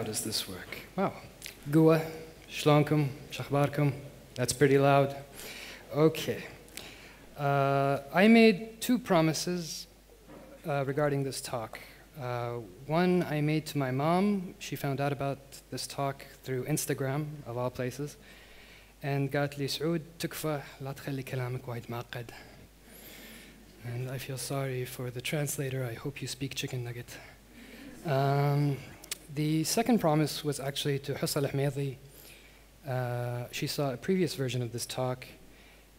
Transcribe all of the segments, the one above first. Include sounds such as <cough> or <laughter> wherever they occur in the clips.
How does this work? Wow. Gua, shlonkum, shachbarkum. That's pretty loud. Okay. Uh, I made two promises uh, regarding this talk. Uh, one I made to my mom. She found out about this talk through Instagram, of all places, and got li Saud tukfa la tkhali kalamak wahid maqad. And I feel sorry for the translator. I hope you speak chicken nugget. Um, the second promise was actually to Hussa al Uh, she saw a previous version of this talk,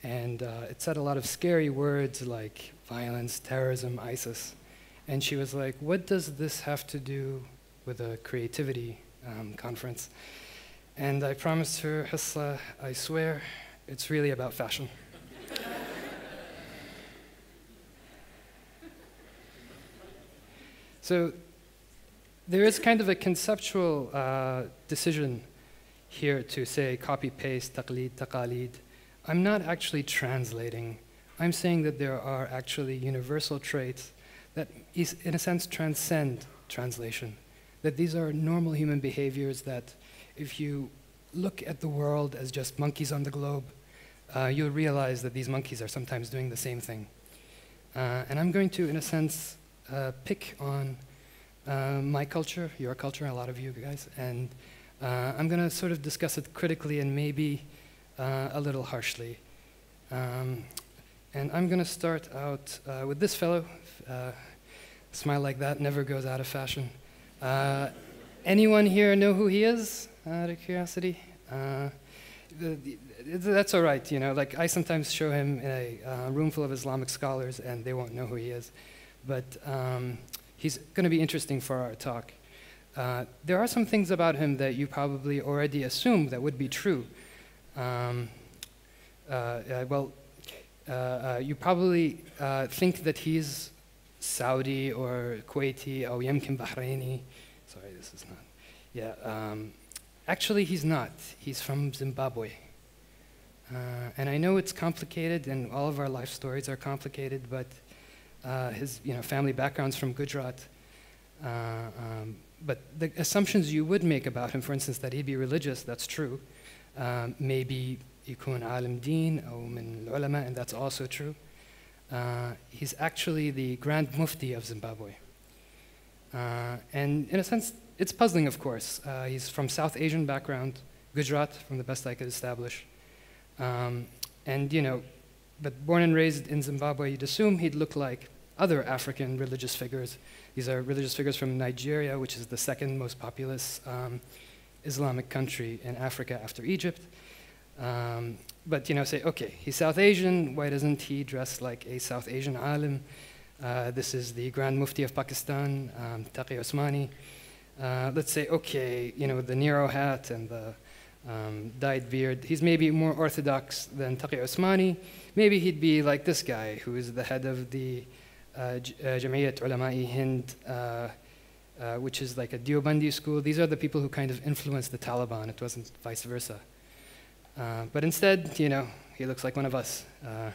and uh, it said a lot of scary words like violence, terrorism, ISIS. And she was like, What does this have to do with a creativity um, conference? And I promised her, Hussa, I swear, it's really about fashion. <laughs> so there is kind of a conceptual uh, decision here to say copy paste, taqlid, taqalid. I'm not actually translating. I'm saying that there are actually universal traits that, is, in a sense, transcend translation. That these are normal human behaviors that, if you look at the world as just monkeys on the globe, uh, you'll realize that these monkeys are sometimes doing the same thing. Uh, and I'm going to, in a sense, uh, pick on uh, my culture, your culture, a lot of you guys, and uh, I'm going to sort of discuss it critically and maybe uh, a little harshly. Um, and I'm going to start out uh, with this fellow. Uh, smile like that never goes out of fashion. Uh, anyone here know who he is, out of curiosity? The, that's all right, you know. Like I sometimes show him in a room full of Islamic scholars, and they won't know who he is. But um, he's going to be interesting for our talk. Uh, there are some things about him that you probably already assume that would be true. Um, uh, uh, well, uh, uh, you probably uh, think that he's Saudi or Kuwaiti or Yemkin Bahraini. Sorry, this is not. Yeah, um, actually, he's not. He's from Zimbabwe. and I know it's complicated, and all of our life stories are complicated, but uh, his you know, family background's from Gujarat. Uh, um, but the assumptions you would make about him, for instance, that he'd be religious, that's true. Um, maybe يكون عالم دين أو من العلماء, and that's also true. Uh, he's actually the Grand Mufti of Zimbabwe. Uh, and in a sense, it's puzzling, of course. Uh, he's from South Asian background, Gujarat, from the best I could establish. Um, and, you know, but born and raised in Zimbabwe, you'd assume he'd look like other African religious figures. These are religious figures from Nigeria, which is the second most populous um, Islamic country in Africa after Egypt. Um, but you know, say, okay, he's South Asian. Why doesn't he dress like a South Asian alim? Uh, this is the Grand Mufti of Pakistan, um, Taqi Usmani. Uh, let's say, okay, you know, the Nero hat and the um, dyed beard. He's maybe more orthodox than Taqi Osmani. Maybe he'd be like this guy, who is the head of the uh, uh Jamiyat Ulama'i Hind, uh, which is like a Deobandi school. These are the people who kind of influenced the Taliban. It wasn't vice versa. Uh, but instead, you know, he looks like one of us. Yeah.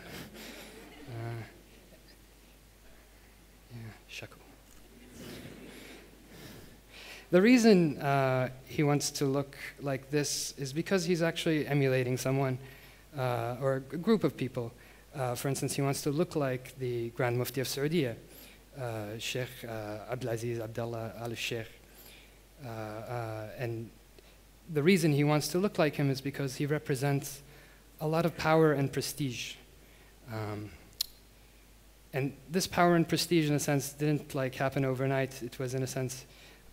The reason uh, he wants to look like this is because he's actually emulating someone uh, or a group of people. Uh, for instance, he wants to look like the Grand Mufti of Saudi, uh, Sheikh uh, Abdulaziz Abdullah Al Sheikh. Uh, and the reason he wants to look like him is because he represents a lot of power and prestige. Um, and this power and prestige, in a sense, didn't like happen overnight. It was, in a sense,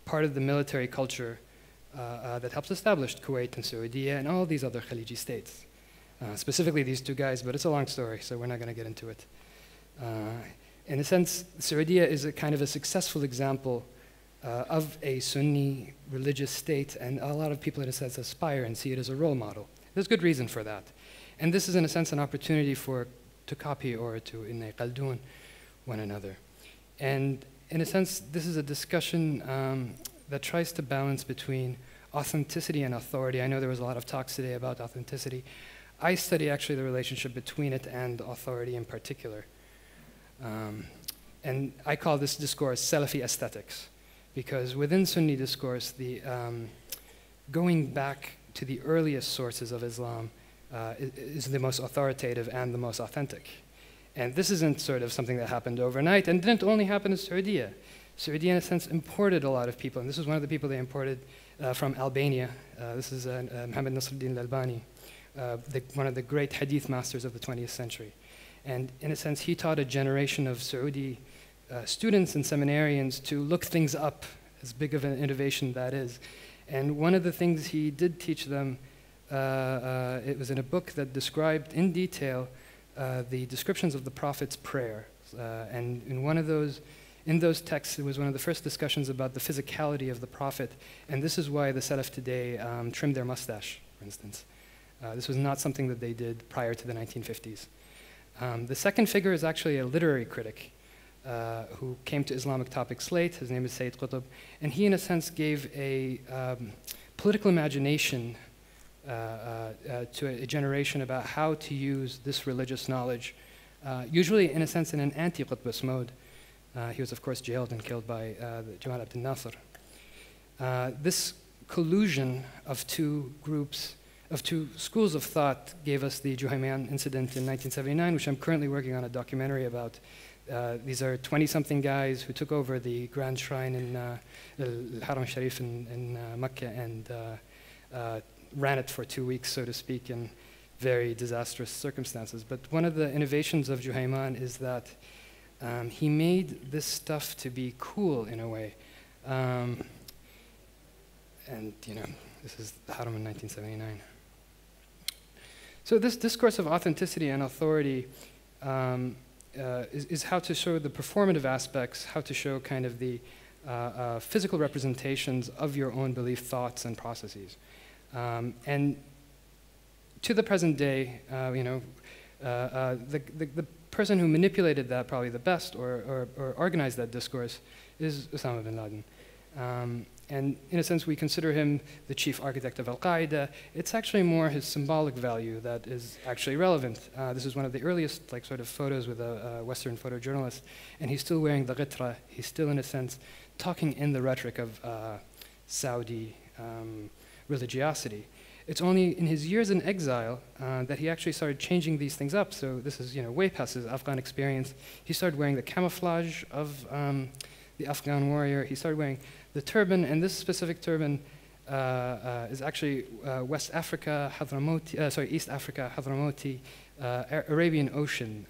part of the military culture uh, uh, that helps establish Kuwait and Saudi and all these other Khaliji states. Uh, specifically these two guys, but it's a long story, so we're not going to get into it. In a sense, Saudi is a kind of a successful example of a Sunni religious state, and a lot of people, in a sense, aspire and see it as a role model. There's good reason for that. And this is, in a sense, an opportunity for to copy or to in qaldun one another. And in a sense, this is a discussion um, that tries to balance between authenticity and authority. I know there was a lot of talks today about authenticity. I study actually the relationship between it and authority in particular. Um, And I call this discourse Salafi aesthetics, because within Sunni discourse, the um, going back to the earliest sources of Islam uh, is, is the most authoritative and the most authentic. And this isn't sort of something that happened overnight and didn't only happen in Saudi. Saudi, in a sense, imported a lot of people, and this is one of the people they imported uh, from Albania. Uh, this is uh, uh Muhammad Nasruddin al-Albani, uh, one of the great hadith masters of the 20th century. And in a sense, he taught a generation of Saudi uh, students and seminarians to look things up, as big of an innovation that is. And one of the things he did teach them, it was in a book that described in detail the descriptions of the Prophet's prayer. and in one of those in those texts, it was one of the first discussions about the physicality of the Prophet, and this is why the Salaf today um, trim their mustache, for instance. Uh, this was not something that they did prior to the 1950s. Um, the second figure is actually a literary critic uh, who came to Islamic Topics late. His name is Sayyid Qutb, and he, in a sense, gave a um, political imagination uh, uh, uh to a, generation about how to use this religious knowledge, uh, usually, in a sense, in an anti-Qutbist mode. Uh, he was, of course, jailed and killed by uh, Jamal Abdel Nasser. Uh, this collusion of two groups, of two schools of thought, gave us the Juhayman incident in 1979, which I'm currently working on a documentary about. Uh, these are 20 something guys who took over the Grand Shrine in uh, Haram Sharif in, in uh, Mecca and ran it for two weeks, so to speak, in very disastrous circumstances. But one of the innovations of Juhayman is that um, he made this stuff to be cool in a way. Um, and, you know, this is Haram in 1979. So this discourse of authenticity and authority um, uh, is, is, how to show the performative aspects, how to show kind of the uh, uh, physical representations of your own belief, thoughts, and processes. Um, and to the present day, uh, you know, uh, uh, the, the, the person who manipulated that probably the best or, or, or organized that discourse is Osama bin Laden. Um, and in a sense, we consider him the chief architect of Al Qaeda. It's actually more his symbolic value that is actually relevant. Uh, this is one of the earliest, like, sort of photos with a, a, Western photojournalist, and he's still wearing the ghitra. He's still, in a sense, talking in the rhetoric of uh, Saudi um, religiosity. It's only in his years in exile uh, that he actually started changing these things up. So this is you know, way past his Afghan experience. He started wearing the camouflage of um, the Afghan warrior. He started wearing the turban, and this specific turban uh, uh, is actually uh, West Africa, Hadramoti, uh, sorry, East Africa, Hadramoti, uh, Arabian Ocean.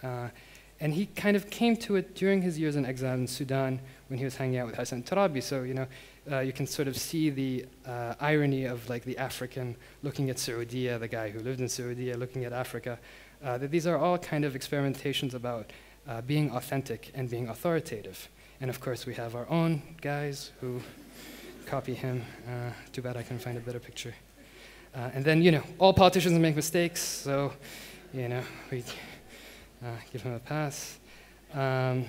and he kind of came to it during his years in exile in Sudan when he was hanging out with Hassan Turabi. So, you know, uh, you can sort of see the uh, irony of like the African looking at Saudi, the guy who lived in Saudi looking at Africa. Uh, that these are all kind of experimentations about uh, being authentic and being authoritative. And of course, we have our own guys who copy him. Uh, too bad I couldn't find a better picture. Uh, and then, you know, all politicians make mistakes, so, you know, we give him a pass. Um,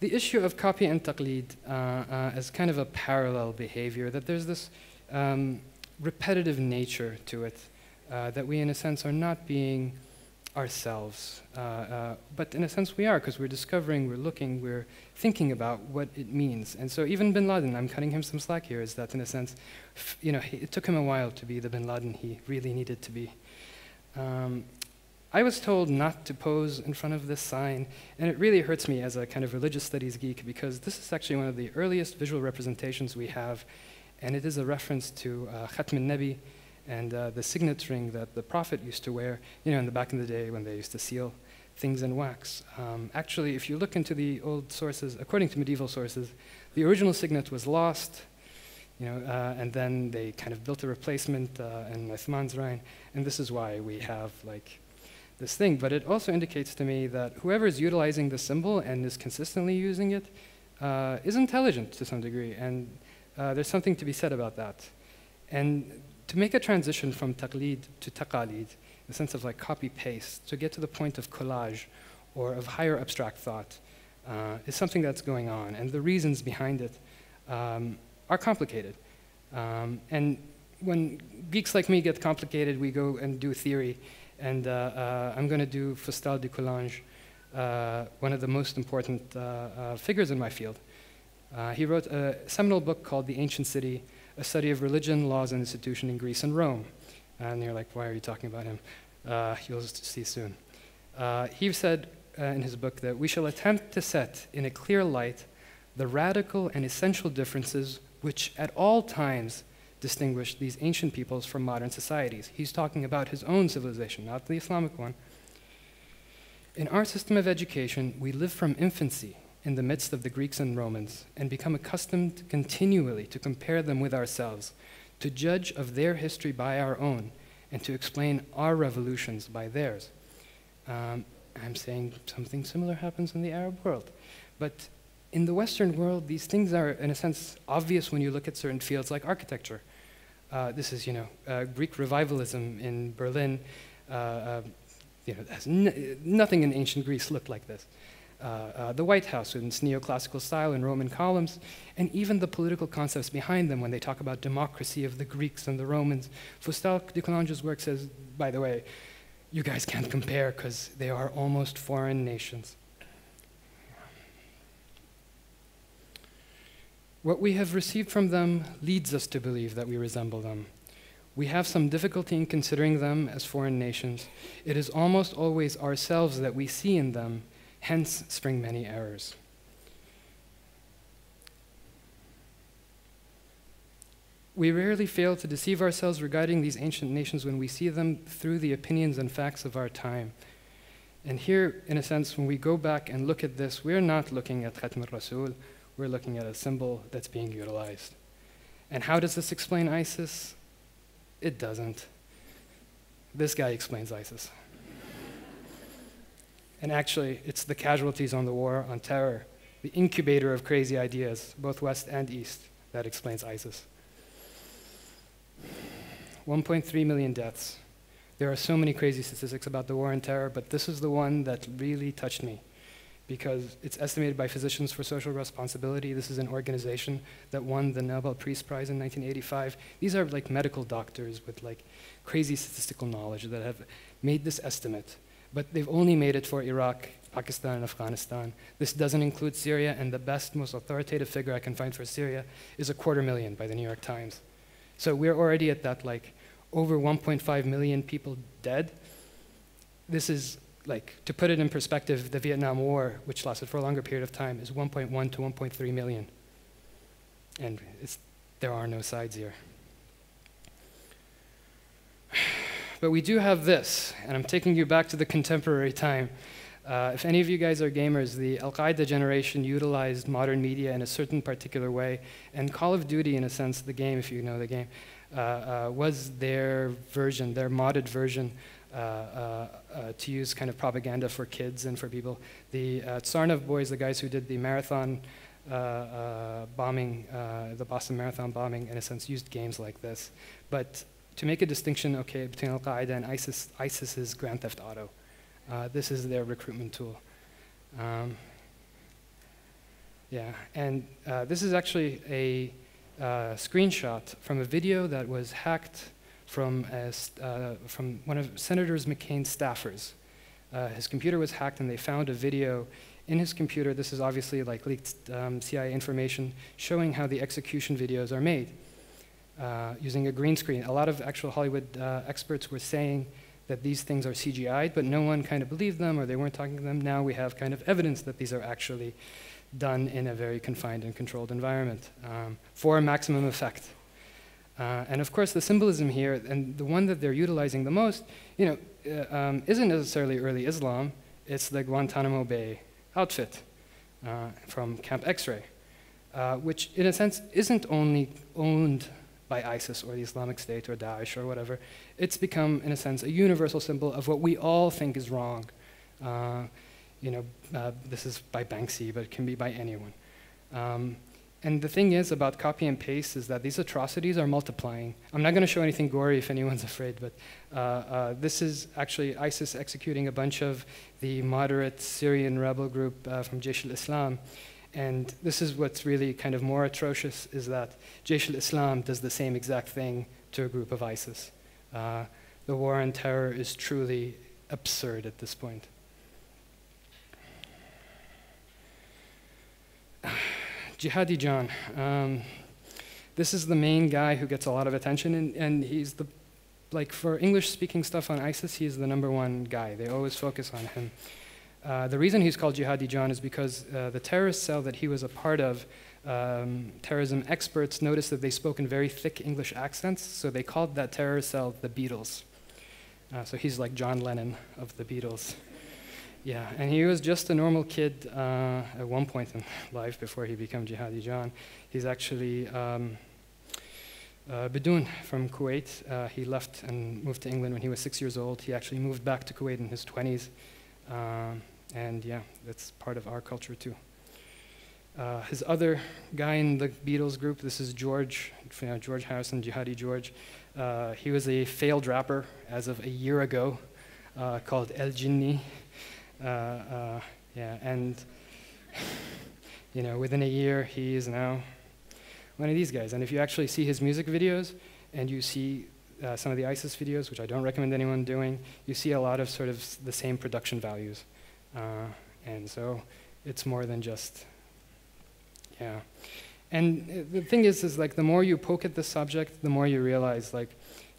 the issue of copy and taqlid uh, uh, as kind of a parallel behavior, that there's this um, repetitive nature to it, uh, that we, in a sense, are not being ourselves. Uh, uh, but in a sense, we are, because we're discovering, we're looking, we're thinking about what it means. And so, even bin Laden, I'm cutting him some slack here, is that, in a sense, you know, it took him a while to be the bin Laden he really needed to be. Um, I was told not to pose in front of this sign, and it really hurts me as a kind of religious studies geek because this is actually one of the earliest visual representations we have, and it is a reference to uh, al-Nabi and uh, the signet ring that the Prophet used to wear, you know, in the back in the day when they used to seal things in wax. Um, actually, if you look into the old sources, according to medieval sources, the original signet was lost, you know, uh, and then they kind of built a replacement uh, in Uthman's reign, and this is why we have like this thing, but it also indicates to me that whoever is utilizing the symbol and is consistently using it uh, is intelligent to some degree, and uh, there's something to be said about that. And to make a transition from taqlid to taqalid, the sense of like copy paste, to get to the point of collage or of higher abstract thought, uh, is something that's going on, and the reasons behind it um, are complicated. Um, and when geeks like me get complicated, we go and do theory and uh, uh, I'm going to do Fustel de Coulanges uh, one of the most important figures in my field. He wrote a seminal book called The Ancient City, a study of religion, laws, and institution in Greece and Rome. And you're like, why are you talking about him? You'll see soon. He said in his book that we shall attempt to set in a clear light the radical and essential differences which at all times distinguish these ancient peoples from modern societies. He's talking about his own civilization, not the Islamic one. In our system of education, we live from infancy in the midst of the Greeks and Romans and become accustomed continually to compare them with ourselves, to judge of their history by our own, and to explain our revolutions by theirs. Um, I'm saying something similar happens in the Arab world. But in the Western world, these things are, in a sense, obvious when you look at certain fields like architecture. Uh, this is, you know, uh, Greek revivalism in Berlin. Uh, uh you know, nothing in ancient Greece looked like this. Uh, uh, the White House in its neoclassical style and Roman columns, and even the political concepts behind them when they talk about democracy of the Greeks and the Romans. Fustel de Coulanges' work says, by the way, you guys can't compare because they are almost foreign nations. What we have received from them leads us to believe that we resemble them. We have some difficulty in considering them as foreign nations. It is almost always ourselves that we see in them Hence spring many errors. We rarely fail to deceive ourselves regarding these ancient nations when we see them through the opinions and facts of our time. And here, in a sense, when we go back and look at this, we're not looking at Khatm al-Rasul, we're looking at a symbol that's being utilized. And how does this explain ISIS? It doesn't. This guy explains ISIS. And actually, it's the casualties on the war on terror, the incubator of crazy ideas, both West and East, that explains ISIS. 1.3 million deaths. There are so many crazy statistics about the war on terror, but this is the one that really touched me because it's estimated by Physicians for Social Responsibility. This is an organization that won the Nobel Peace Prize in 1985. These are like medical doctors with like crazy statistical knowledge that have made this estimate but they've only made it for Iraq, Pakistan, and Afghanistan. This doesn't include Syria, and the best, most authoritative figure I can find for Syria is a quarter million by the New York Times. So we're already at that, like, over 1.5 million people dead. This is, like, to put it in perspective, the Vietnam War, which lasted for a longer period of time, is 1.1 to 1.3 million. And there are no sides here. <sighs> But we do have this, and I'm taking you back to the contemporary time. Uh, if any of you guys are gamers, the Al Qaeda generation utilized modern media in a certain particular way, and Call of Duty, in a sense, the game, if you know the game, uh, uh, was their version, their modded version to use kind of propaganda for kids and for people. The Tsarnaev boys, the guys who did the marathon bombing, the Boston Marathon bombing, in a sense, used games like this. But to make a distinction, okay, between Al Qaeda and ISIS, ISIS's Grand Theft Auto. Uh, this is their recruitment tool. Um, yeah, and uh, this is actually a uh, screenshot from a video that was hacked from, uh, from one of Senator McCain's staffers. Uh, his computer was hacked, and they found a video in his computer. This is obviously like leaked um, CIA information showing how the execution videos are made uh, using a green screen. A lot of actual Hollywood uh, experts were saying that these things are CGI'd, but no one kind of believed them or they weren't talking to them. Now we have kind of evidence that these are actually done in a very confined and controlled environment um, for maximum effect. Uh, and of course, the symbolism here, and the one that they're utilizing the most, you know, uh, um, isn't necessarily early Islam. It's the Guantanamo Bay outfit uh, from Camp X-Ray, uh, which in a sense isn't only owned by ISIS or the Islamic State or Daesh or whatever. It's become, in a sense, a universal symbol of what we all think is wrong. Uh, you know, uh, this is by Banksy, but it can be by anyone. Um, and the thing is about copy and paste is that these atrocities are multiplying. I'm not going to show anything gory if anyone's <laughs> afraid, but uh, uh, this is actually ISIS executing a bunch of the moderate Syrian rebel group uh, from Jaish al-Islam. And this is what's really kind of more atrocious is that Jaish al-Islam does the same exact thing to a group of ISIS. Uh, the war on terror is truly absurd at this point. <sighs> <sighs> Jihadi John. Um, this is the main guy who gets a lot of attention, and, and he's the, like, for English speaking stuff on ISIS, he's the number one guy. They always focus on him. Uh, the reason he's called Jihadi John is because uh, the terrorist cell that he was a part of, um, terrorism experts noticed that they spoke in very thick English accents, so they called that terrorist cell the Beatles. Uh, so he's like John Lennon of the Beatles. Yeah, and he was just a normal kid uh, at one point in <laughs> life before he became Jihadi John. He's actually um, uh, Badoon from Kuwait. Uh, he left and moved to England when he was six years old. He actually moved back to Kuwait in his 20s. Um, and yeah, that's part of our culture too. Uh, his other guy in the Beatles group, this is George, you know, George Harrison, Jihadi George. Uh, he was a failed rapper as of a year ago uh, called L Jinny. Uh, uh, yeah, and <sighs> you know, within a year, he is now one of these guys. And if you actually see his music videos and you see uh, some of the ISIS videos, which I don't recommend anyone doing, you see a lot of sort of the same production values. Uh, and so it's more than just, yeah. And uh, the thing is, is like the more you poke at the subject, the more you realize like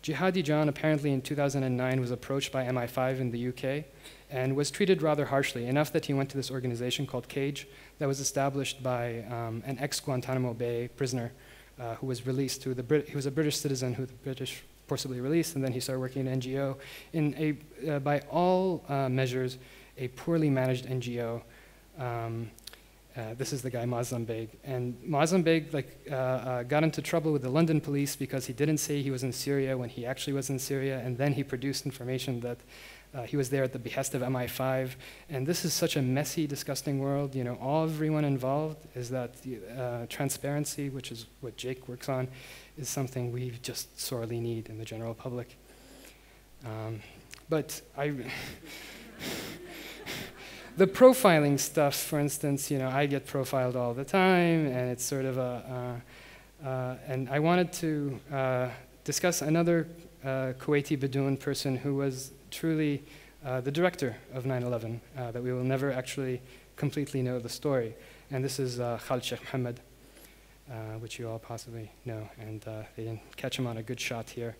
Jihadi John apparently in 2009 was approached by MI5 in the UK and was treated rather harshly, enough that he went to this organization called CAGE that was established by um, an ex-Guantanamo Bay prisoner uh, who was released to the Brit he was a British citizen who the British forcibly released, and then he started working in NGO. In a, uh, by all uh, measures, a poorly managed NGO. Um, uh, this is the guy Moazzam Beg, and Moazzam Beg like uh, uh, got into trouble with the London police because he didn't say he was in Syria when he actually was in Syria, and then he produced information that uh, he was there at the behest of MI5, and this is such a messy, disgusting world. You know, all everyone involved is that uh, transparency, which is what Jake works on, is something we just sorely need in the general public. Um, but I, <laughs> the profiling stuff, for instance, you know, I get profiled all the time, and it's sort of a, uh, uh, and I wanted to uh, discuss another uh, Kuwaiti Bedouin person who was truly uh, the director of 9-11, uh, that we will never actually completely know the story. And this is uh, Khalid Sheikh Mohammed, which you all possibly know, and they didn't catch him on a good shot here.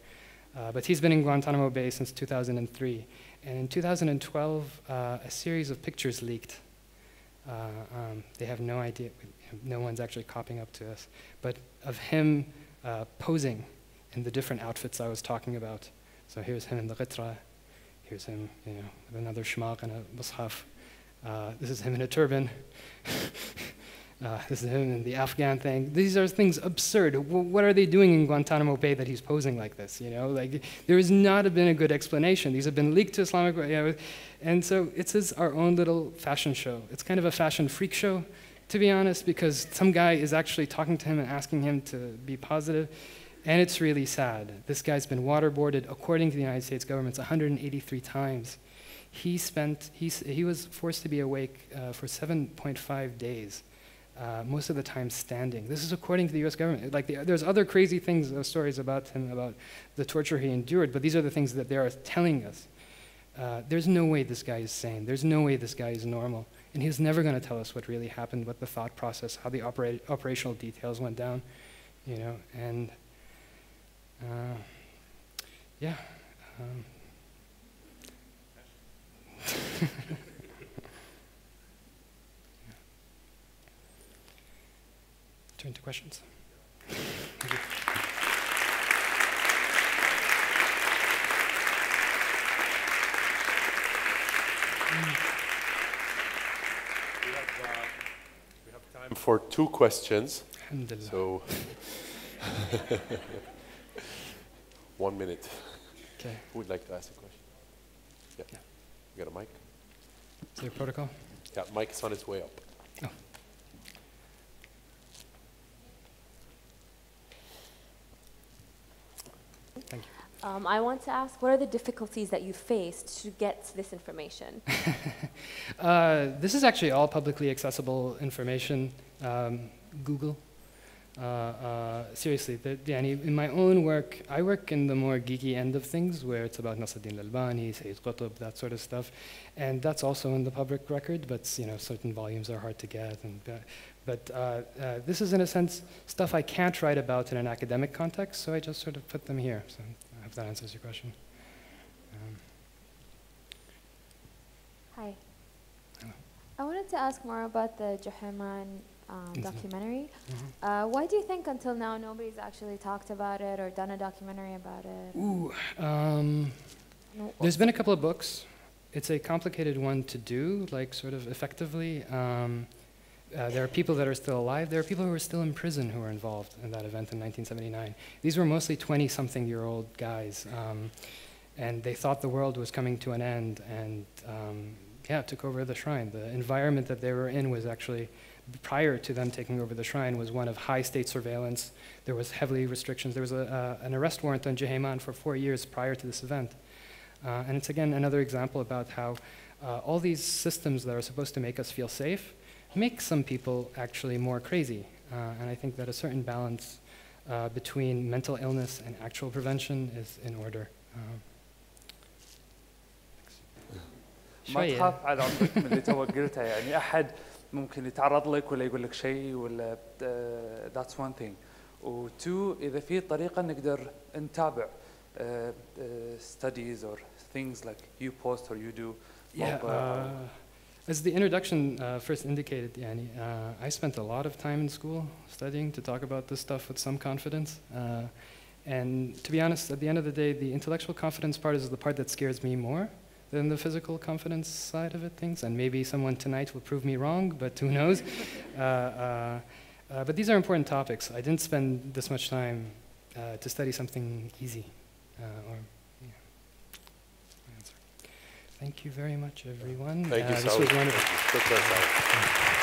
But he's been in Guantanamo Bay since 2003. And in 2012, a series of pictures leaked. Um, they have no idea, no one's actually copying up to us, but of him posing in the different outfits I was talking about. So here's him in the ghitra, Here's him, you know, with another shmaq and a mushaf. Uh, this is him in a turban. <laughs> uh, this is him and the Afghan thing. These are things absurd. W what are they doing in Guantanamo Bay that he's posing like this? You know, like there has not been a good explanation. These have been leaked to Islamic, know, and so it's our own little fashion show. It's kind of a fashion freak show, to be honest, because some guy is actually talking to him and asking him to be positive. And it's really sad. This guy's been waterboarded, according to the United States government, 183 times. He spent, he, he was forced to be awake uh, for 7.5 days, uh, most of the time standing. This is according to the US government. Like the, there's other crazy things, uh, stories about him, about the torture he endured, but these are the things that they are telling us. Uh, there's no way this guy is sane. There's no way this guy is normal. And he's never going to tell us what really happened, what the thought process, how the opera operational details went down, you know, and uh, yeah. Um. <laughs> Turn to questions. Thank you. We have uh, time for two questions. So <laughs> One minute. Okay. Who would like to ask a question? Yeah. yeah. You got a mic? Is there a protocol? Yeah, mic is on its way up. Oh. Um, I want to ask, what are the difficulties that you faced to get this information? <laughs> uh, this is actually all publicly accessible information. Um, Google. Uh, uh, seriously, the, in my own work, I work in the more geeky end of things, where it's about Nasruddin al-Albani, Sayyid Qutb, that sort of stuff, and that's also in the public record. But you know, certain volumes are hard to get, and uh, but uh, uh, this is, in a sense, stuff I can't write about in an academic context, so I just sort of put them here. So. I hope that answers your question. Um, Hi. Hello. I wanted to ask more about the Juhayman um, Mhm. documentary. mhm. Uh, why do you think until now nobody's actually talked about it or done a documentary about it? Ooh, um, No- There's been a couple of books. It's a complicated one to do, like sort of effectively. Um, uh, there are people that are still alive. There are people who are still in prison who were involved in that event in 1979. These were mostly 20-something year old guys, um, and they thought the world was coming to an end, and um, yeah, took over the shrine. The environment that they were in was actually prior to them taking over the shrine was one of high state surveillance. There was heavily restrictions. There was a, uh, an arrest warrant on Juhayman for four years prior to this event. Uh, and it's again another example about how uh, all these systems that are supposed to make us feel safe make some people actually more crazy. Uh, and I think that a certain balance uh, between mental illness and actual prevention is in order. Um, ما شوية. تخاف على عمرك من اللي تو قلتها يعني احد ممكن يتعرض لك ولا يقول لك شيء ولا ذاتس وان ثينج وتو اذا في طريقه نقدر نتابع ستاديز اور ثينجز لايك يو بوست اور يو دو Yeah, uh, as the introduction uh, first indicated, Yani, uh, I spent a lot of time in school studying to talk about this stuff with some confidence. Uh, and to be honest, at the end of the day, the intellectual confidence part is the part that scares me more than the physical confidence side of it, things. And maybe someone tonight will prove me wrong, but who knows? <laughs> uh, uh, uh, but these are important topics. I didn't spend this much time uh, to study something easy. Uh, or, yeah. My answer. Thank you very much, everyone. Thank you, Uh, This Saud. was wonderful.